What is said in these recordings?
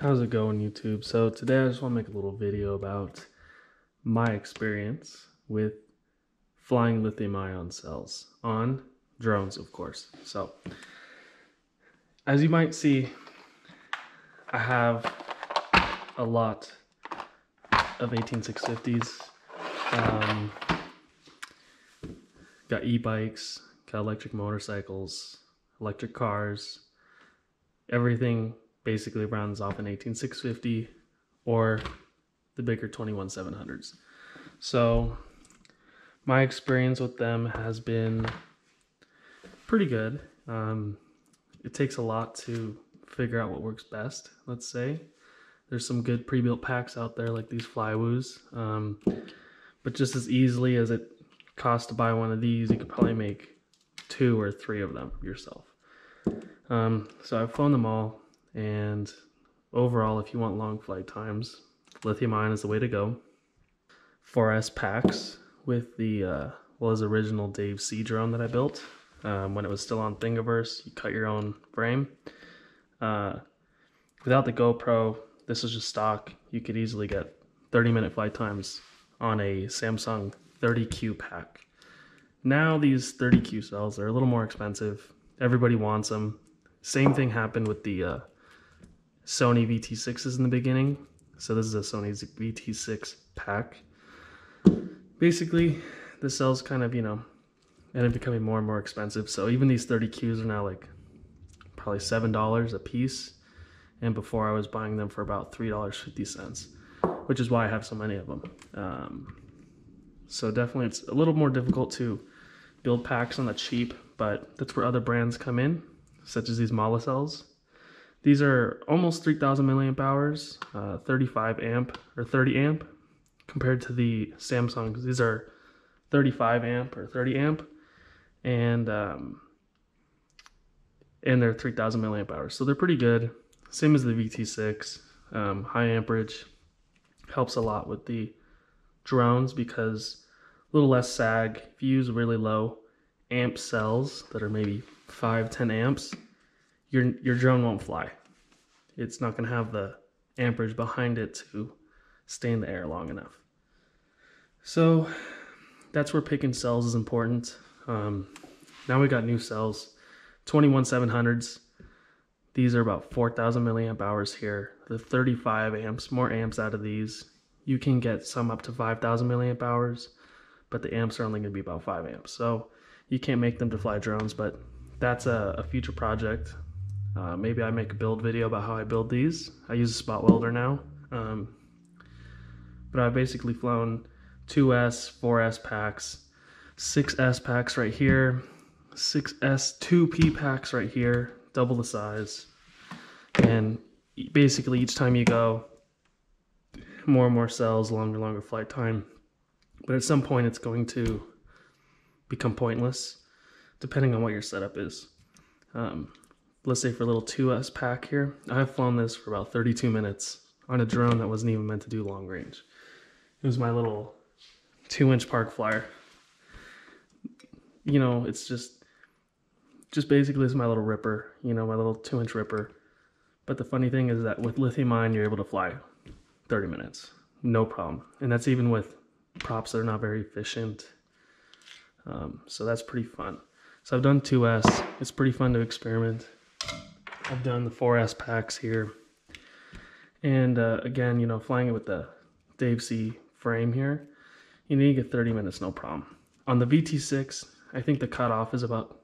How's it going, YouTube? So today I just want to make a little video about my experience with flying lithium ion cells on drones, of course. So, as you might see, I have a lot of 18650s. Um, got e-bikes, got electric motorcycles, electric cars, everything basically rounds off an 18650 or the bigger 21700s. So my experience with them has been pretty good. Um, it takes a lot to figure out what works best, let's say. There's some good pre-built packs out there like these Flywoos. Um, but just as easily as it costs to buy one of these, you could probably make two or three of them yourself. Um, so I've flown them all and overall, if you want long flight times, lithium ion is the way to go. 4S packs with the, uh, well, his original Dave C drone that I built um, when it was still on Thingiverse. You cut your own frame. Uh, without the GoPro, this is just stock. You could easily get 30 minute flight times on a Samsung 30Q pack. Now these 30Q cells are a little more expensive. Everybody wants them. Same thing happened with the uh, Sony VT6s in the beginning. So this is a Sony VT6 pack. Basically, the cells kind of, you know, ended up becoming more and more expensive. So even these 30Qs are now like probably $7 a piece. And before I was buying them for about $3.50, which is why I have so many of them. Um, so definitely it's a little more difficult to build packs on the cheap, but that's where other brands come in, such as these Molicels. These are almost 3000 milliamp hours, uh, 35 amp or 30 amp compared to the Samsung. These are 35 amp or 30 amp and um, and they're 3000 milliamp hours. So they're pretty good. Same as the VT6. Um, high amperage helps a lot with the drones because a little less sag. If you use really low amp cells that are maybe 5, 10 amps, your your drone won't fly. It's not going to have the amperage behind it to stay in the air long enough. So that's where picking cells is important. Um, now we got new cells, 21700s. These are about 4,000 milliamp hours here. The 35 amps, more amps out of these. You can get some up to 5,000 milliamp hours, but the amps are only going to be about 5 amps. So you can't make them to fly drones, but that's a, a future project. Uh, maybe I make a build video about how I build these. I use a spot welder now. Um, but I've basically flown 2S, 4S packs, 6S packs right here, 6S 2P packs right here, double the size. And basically each time you go, more and more cells, longer, longer flight time. But at some point it's going to become pointless, depending on what your setup is. Um, let's say for a little 2S pack here, I've flown this for about 32 minutes on a drone that wasn't even meant to do long range. It was my little two inch park flyer. You know, it's just, just basically it's my little ripper, you know, my little two inch ripper. But the funny thing is that with lithium ion, you're able to fly 30 minutes, no problem. And that's even with props that are not very efficient. Um, so that's pretty fun. So I've done 2S. It's pretty fun to experiment. I've done the 4S packs here. And uh, again, you know, flying it with the Dave C frame here, you need to get 30 minutes, no problem. On the VT6, I think the cutoff is about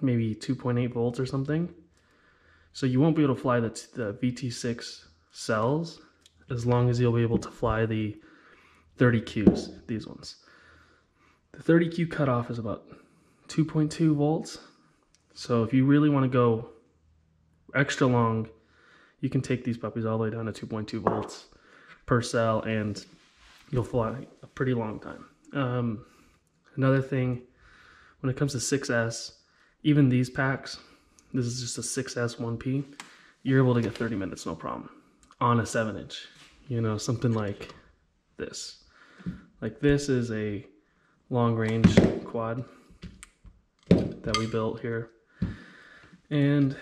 maybe 2.8 volts or something. So you won't be able to fly the, the VT6 cells as long as you'll be able to fly the 30Qs, these ones. The 30Q cutoff is about 2.2 volts. So if you really want to go extra long, you can take these puppies all the way down to 2.2 volts per cell and you'll fly a pretty long time. Um, another thing, when it comes to 6S, even these packs, this is just a 6S 1P, you're able to get 30 minutes no problem on a 7 inch. You know, something like this. Like this is a long range quad that we built here. And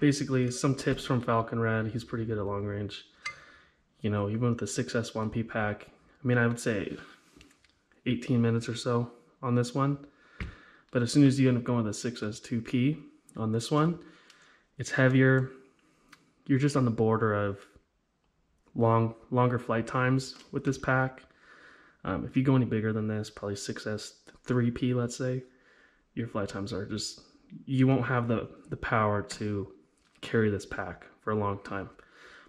basically some tips from Falcon Red. He's pretty good at long range. You know, even with the 6S1P pack, I mean, I would say 18 minutes or so on this one. But as soon as you end up going with a 6S2P on this one, it's heavier. You're just on the border of long, longer flight times with this pack. Um, if you go any bigger than this, probably 6S3P, let's say, your flight times are just you won't have the the power to carry this pack for a long time.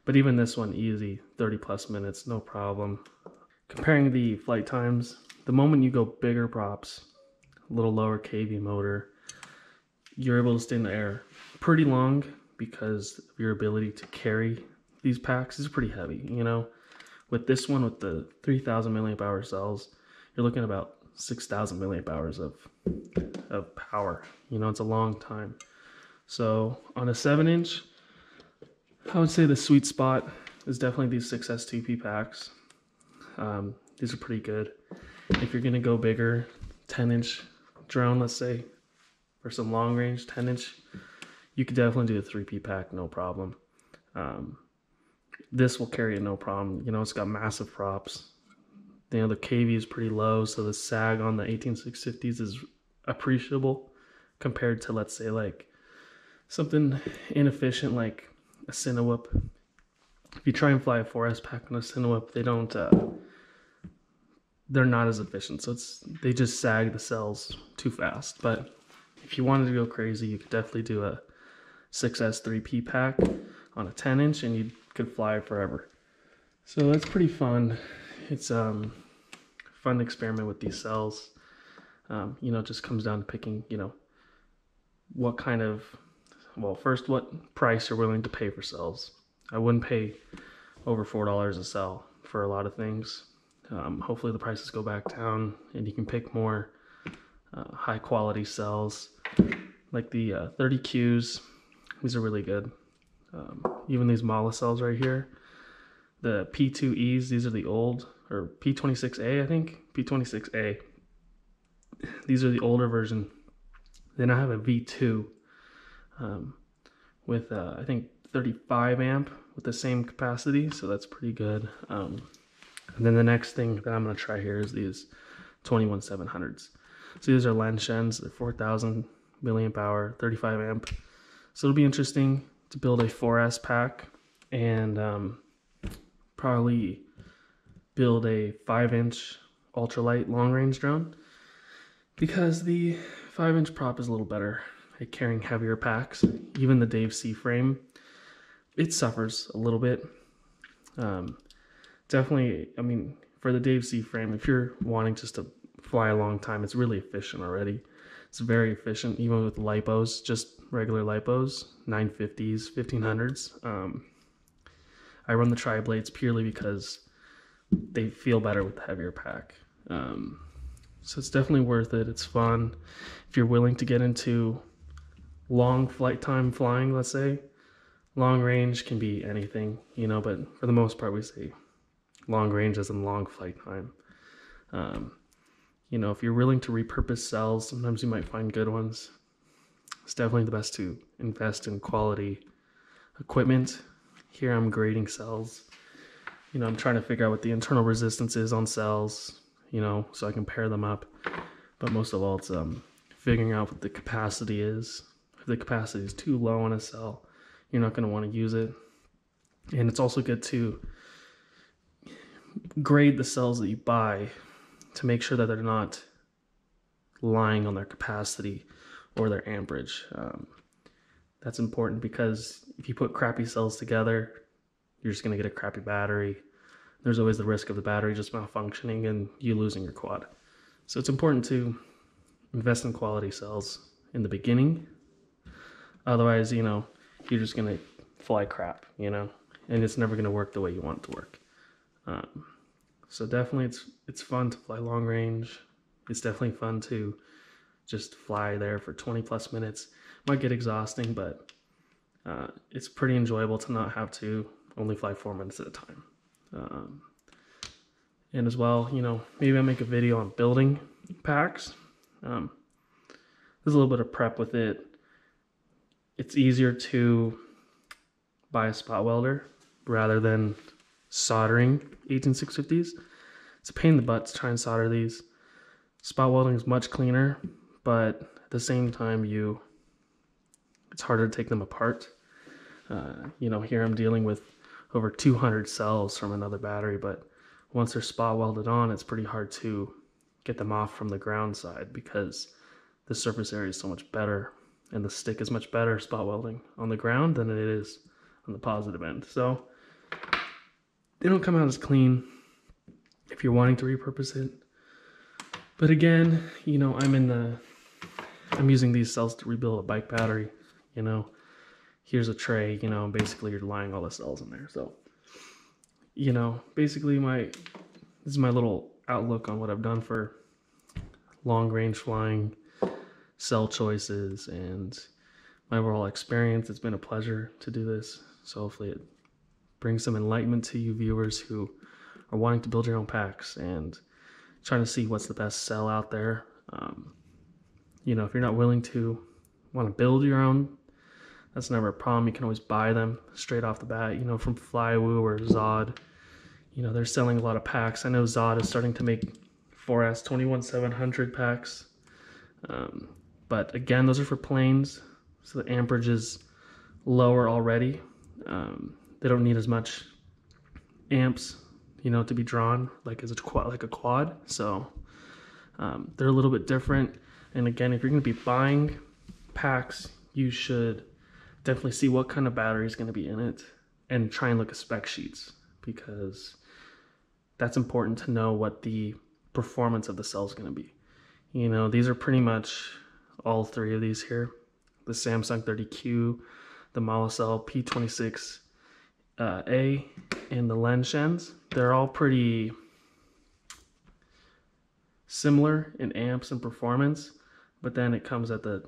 But even this one, easy, 30 plus minutes, no problem. Comparing the flight times, the moment you go bigger props, a little lower KV motor, you're able to stay in the air pretty long because of your ability to carry these packs is pretty heavy, you know. With this one, with the 3000 milliamp hour cells, you're looking about 6000 milliamp hours of, of power. You know, it's a long time. So on a 7 inch, I would say the sweet spot is definitely these 6S2P packs. Um, these are pretty good. If you're to go bigger, 10 inch drone, let's say, for some long range 10 inch, you could definitely do a 3P pack, no problem. Um, this will carry it no problem. You know, it's got massive props. You know, the KV is pretty low, so the sag on the 18650s is appreciable compared to, let's say, like something inefficient like a Cinewhoop. If you try and fly a 4S pack on a Cinewhoop, they don't, uh, they're not as efficient. So it's, they just sag the cells too fast. But if you wanted to go crazy, you could definitely do a 6S3P pack on a 10 inch and you could fly forever. So that's pretty fun. It's um fun experiment with these cells. Um, you know, just comes down to picking, you know, what kind of well, first what price you're willing to pay for cells. I wouldn't pay over four dollars a cell for a lot of things. Um, hopefully the prices go back down and you can pick more uh, high quality cells like the uh, 30Qs. These are really good. Um, even these Molicels right here, the P2Es, these are the old, or P26A, I think, P26A. These are the older version. Then I have a V2 um, with, uh, I think, 35 amp with the same capacity, so that's pretty good. Um, and then the next thing that I'm to try here is these 21700s. So these are Lenshens, they're 4000 milliamp hour, 35 amp. So it'll be interesting to build a 4S pack and um, probably build a 5 inch ultralight long range drone because the 5 inch prop is a little better at carrying heavier packs. Even the Dave C frame, it suffers a little bit. Um, definitely, I mean, for the Dave C frame, if you're wanting just to fly a long time, it's really efficient already. It's very efficient, even with lipos, just regular lipos, 950s, 1500s. Um, I run the tri blades purely because they feel better with the heavier pack. Um, so it's definitely worth it. It's fun. If you're willing to get into long flight time flying, let's say, long range can be anything, you know, but for the most part, we say long range as in long flight time. Um, you know, if you're willing to repurpose cells, sometimes you might find good ones. It's definitely the best to invest in quality equipment. Here I'm grading cells. You know, I'm trying to figure out what the internal resistance is on cells, you know, so I can pair them up. But most of all, it's um, figuring out what the capacity is. The capacity is too low on a cell, you're not going to want to use it. And it's also good to grade the cells that you buy to make sure that they're not lying on their capacity or their amperage. Um, that's important because if you put crappy cells together, you're just going to get a crappy battery. There's always the risk of the battery just malfunctioning and you losing your quad. So it's important to invest in quality cells in the beginning. Otherwise, you know, you're just to fly crap, you know, and it's never to work the way you want it to work. Um, so definitely it's it's fun to fly long range. It's definitely fun to just fly there for 20 plus minutes. Might get exhausting, but uh, it's pretty enjoyable to not have to only fly four minutes at a time. Um, and as well, you know, maybe I'll make a video on building packs. Um, there's a little bit of prep with it. It's easier to buy a spot welder rather than soldering 18650s. It's a pain in the butt to try and solder these. Spot welding is much cleaner, but at the same time, you it's harder to take them apart. Uh, you know, here I'm dealing with over 200 cells from another battery, but once they're spot welded on, it's pretty hard to get them off from the ground side because the surface area is so much better and the stick is much better spot welding on the ground than it is on the positive end. So they don't come out as clean if you're wanting to repurpose it. But again, you know, I'm in the I'm using these cells to rebuild a bike battery, you know. Here's a tray, you know, basically you're lying all the cells in there. So, you know, basically my this is my little outlook on what I've done for long range flying, cell choices, and my overall experience. It's been a pleasure to do this. So hopefully it brings some enlightenment to you viewers who are wanting to build your own packs and trying to see what's the best cell out there. Um, you know, if you're not willing to want to build your own, that's never a problem. You can always buy them straight off the bat, you know, from Flywoo or ZOHD. You know, they're selling a lot of packs. I know ZOHD is starting to make 4S 21700 packs. Um, but again, those are for planes, so the amperage is lower already. Um, they don't need as much amps, you know, to be drawn like as a quad, like a quad. So um, they're a little bit different. And again, if you're going to be buying packs, you should definitely see what kind of battery is going to be in it and try and look at spec sheets because that's important to know what the performance of the cell is going to be. You know, these are pretty much all three of these here. The Samsung 30Q, the Molicel P26 uh, A, and the Lenshens. They're all pretty similar in amps and performance, but then it comes at the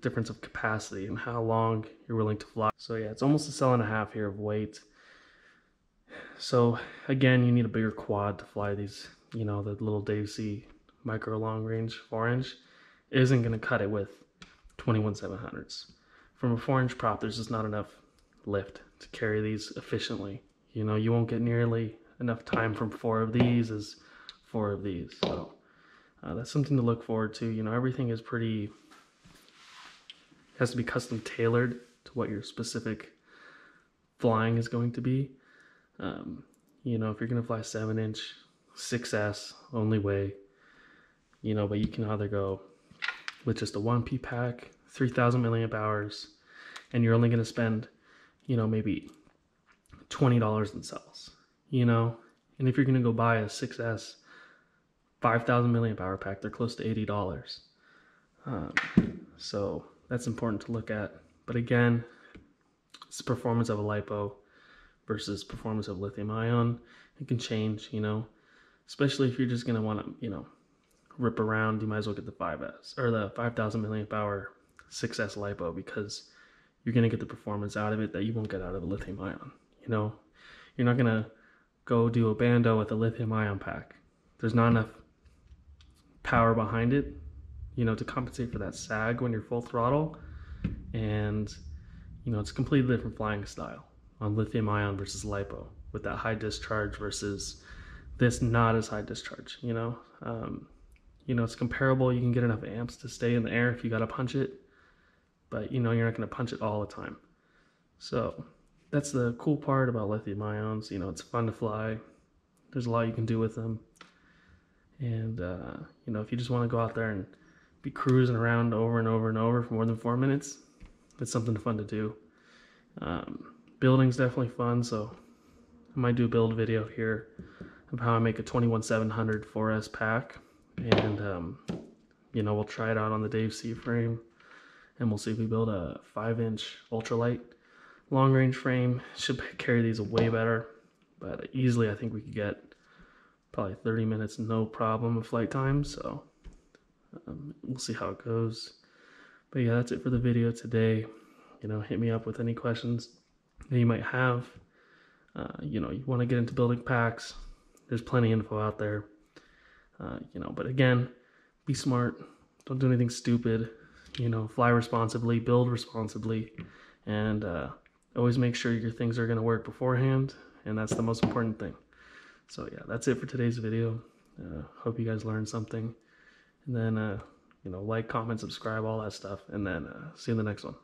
difference of capacity and how long you're willing to fly. So yeah, it's almost a cell and a half here of weight. So again, you need a bigger quad to fly these, you know, the little Dave C micro long range four inch isn't going to cut it with 21 700s. From a four inch prop, there's just not enough lift to carry these efficiently. You know, you won't get nearly enough time from four of these as four of these. So uh, that's something to look forward to. You know, everything is pretty, has to be custom tailored to what your specific flying is going to be. Um, you know, if you're going to fly 7 inch, 6S only way, you know, but you can either go with just a 1P pack, 3000 milliamp hours, and you're only going to spend, you know, maybe $20 in cells, you know? And if you're going to go buy a 6S 5000 milliamp hour pack, they're close to $80. Um, so that's important to look at. But again, it's the performance of a LiPo versus performance of lithium ion. It can change, you know, especially if you're just going to want to, you know, rip around, you might as well get the 5S or the 5000 milliamp hour 6S LiPo because you're going to get the performance out of it that you won't get out of a lithium ion. You know, you're not going to go do a bando with a lithium ion pack. There's not enough power behind it, you know, to compensate for that sag when you're full throttle. And, you know, it's a completely different flying style on lithium ion versus LiPo with that high discharge versus this not as high discharge, you know. Um, you know, it's comparable. You can get enough amps to stay in the air if you got to punch it, but you know, you're not going to punch it all the time. So that's the cool part about lithium ions. You know, it's fun to fly. There's a lot you can do with them. And, uh, you know, if you just want to go out there and be cruising around over and over and over for more than four minutes, it's something fun to do. Um, building's definitely fun, so I might do a build video here of how I make a 21700 4S pack and um, you know we'll try it out on the Dave C frame and we'll see if we build a 5 inch ultralight long range frame. Should carry these way better but easily I think we could get probably 30 minutes no problem of flight time so um, we'll see how it goes. But yeah that's it for the video today. You know hit me up with any questions that you might have. Uh, you know you want to get into building packs there's plenty of info out there uh, you know, but again, be smart. Don't do anything stupid. you know, fly responsibly, build responsibly, and uh, always make sure your things are going to work beforehand. And that's the most important thing. So, yeah, that's it for today's video. Uh, hope you guys learned something. And then, uh, you know, like, comment, subscribe, all that stuff. And then uh, see you in the next one.